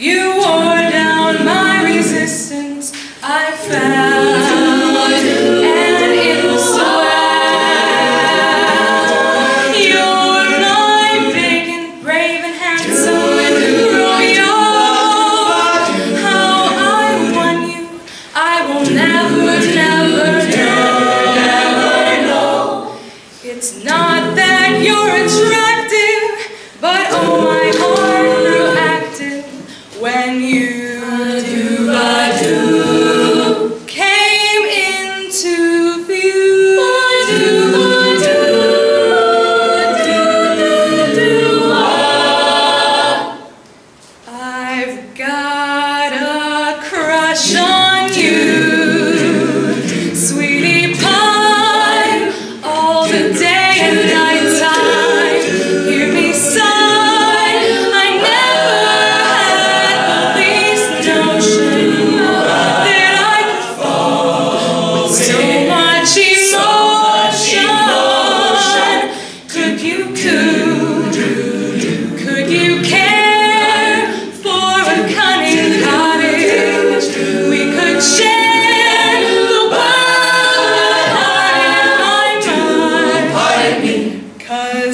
You wore down my resistance. I fell.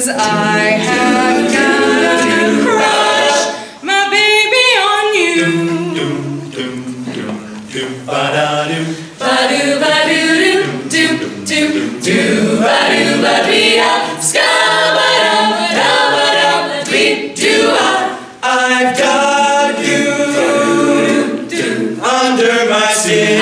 Cause I have got a crush, my baby on you. Ba-doo, ba-doo, ba-doo. I've got you under my skin.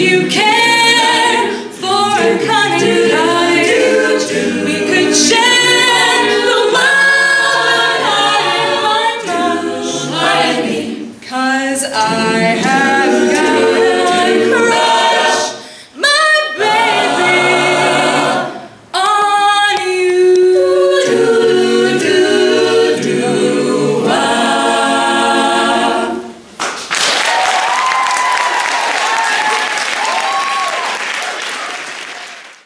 you care for a we could share the world. I cause I have.